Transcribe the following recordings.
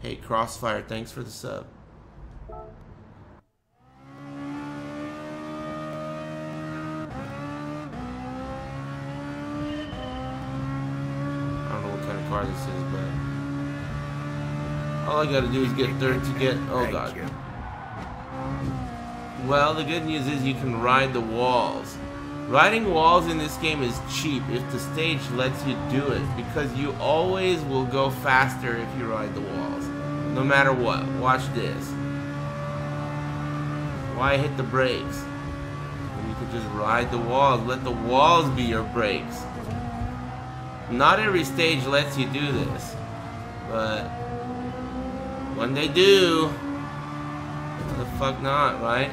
Hey, Crossfire, thanks for the sub. I don't know what kind of car this is, but all I gotta do is get third to get. Oh god. Well, the good news is you can ride the walls. Riding walls in this game is cheap if the stage lets you do it because you always will go faster if you ride the walls. No matter what. Watch this. Why hit the brakes? You could just ride the walls. Let the walls be your brakes. Not every stage lets you do this. But when they do, the fuck not, right?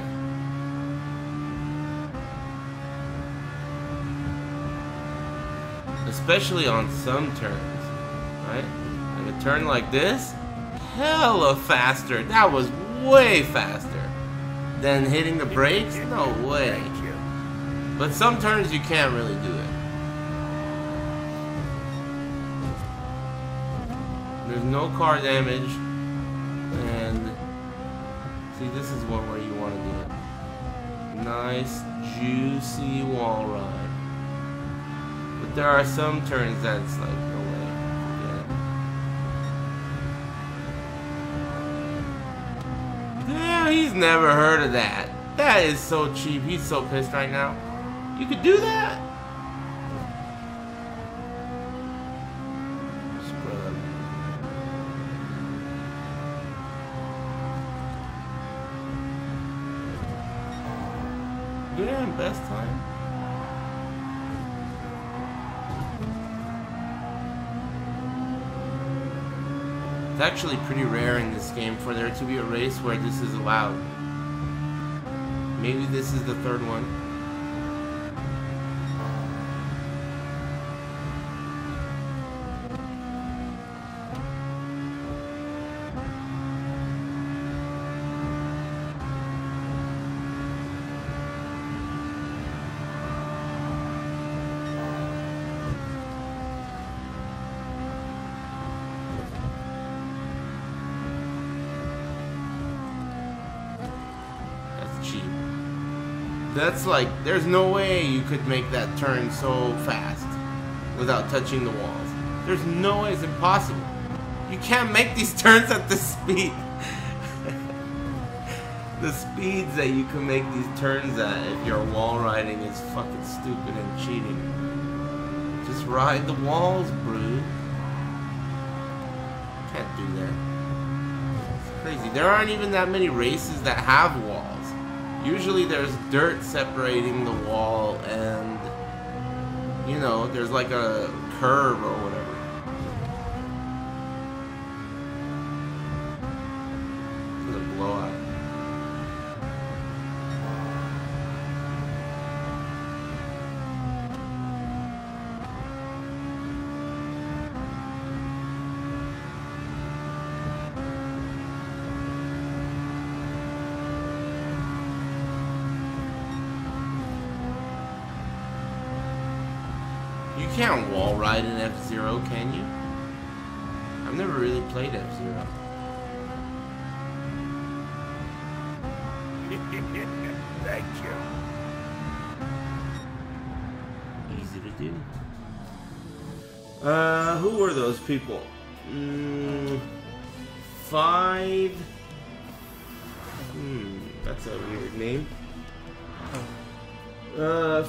Especially on some turns, right? Like a turn like this, hella faster. That was way faster than hitting the brakes. No way. But some turns you can't really do it. There's no car damage, and see, this is one where you want to do it. Nice, juicy wall ride. But there are some turns that's like, he's never heard of that. That is so cheap. He's so pissed right now. You could do that? Scrub. Damn, best time. It's actually pretty rare in this game for there to be a race where this is allowed. Maybe this is the third one. That's cheap. That's like, there's no way you could make that turn so fast without touching the walls. There's no way, it's impossible. You can't make these turns at the speed. the speeds that you can make these turns at if you're wall riding is fucking stupid and cheating. Just ride the walls, bro. Can't do that. It's crazy. There aren't even that many races that have walls. Usually there's dirt separating the wall and you know, there's like a curve or whatever. This is a blowout. You can't wall ride in F Zero, can you? I've never really played F Zero. Thank you. Easy to do. Uh, who were those people? Mm, five. Hmm, that's a weird name. Uh,